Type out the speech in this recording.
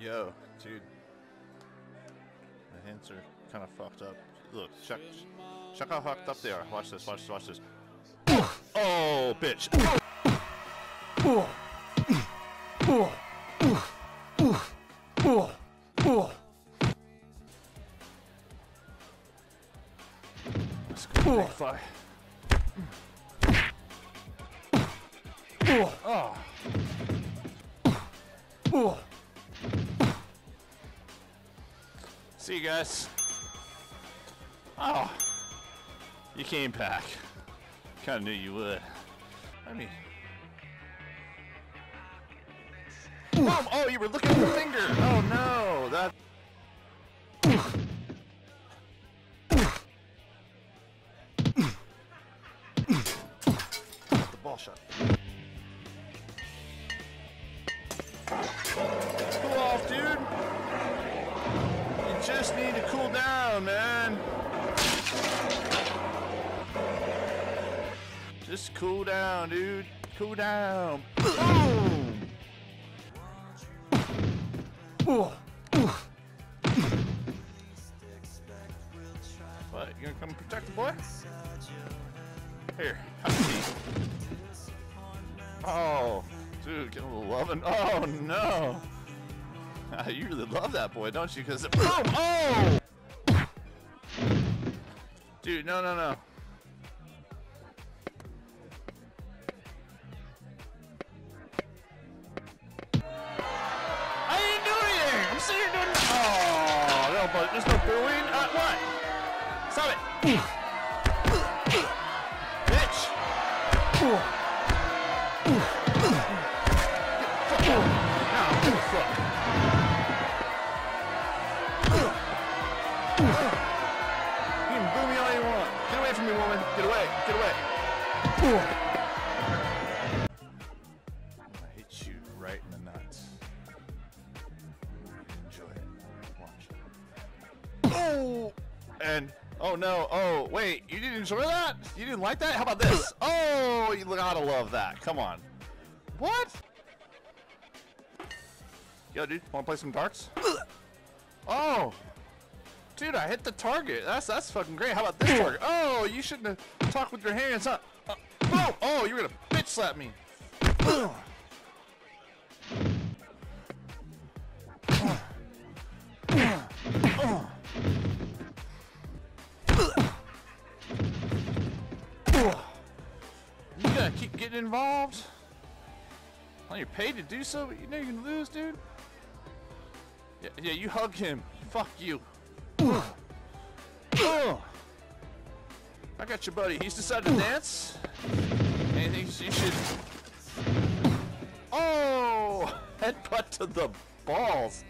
Yo, dude. My hands are kind of fucked up. Look, check, check how fucked up they are. Watch this, watch this, watch this. Oh, bitch. Let's go, fly. Oh. See you guys. Oh, you came back. Kind of knew you would. I mean, Mom, oh, you were looking at the finger. Oh no, that. the ball shot. Just need to cool down, man. Just cool down, dude. Cool down. Boom! What? You gonna come protect the boy? Here. Oh, dude, get a little loving. Oh no! you really love that boy, don't you? Cause boom! Oh! Dude, no, no, no. I didn't do anything. I'm sitting here doing. Oh, no, but there's no booing. Uh, what? Stop it, bitch. Now, You can boo me all you want. Get away from me, woman. Get away. Get away. I hit you right in the nuts. Enjoy it. Watch. It. Oh! And oh no! Oh wait! You didn't enjoy that? You didn't like that? How about this? Oh! You gotta love that. Come on. What? Yo, dude, wanna play some darts? Oh! Dude, I hit the target. That's that's fucking great. How about this target? Oh, you shouldn't have talked with your hands, huh? Uh, oh, oh, you're gonna bitch slap me. You gotta keep getting involved. Well, you're paid to do so, but you know you can lose, dude. Yeah, yeah, you hug him. Fuck you. I got your buddy. He's decided to dance. Anything you should. Oh! Headbutt to the balls.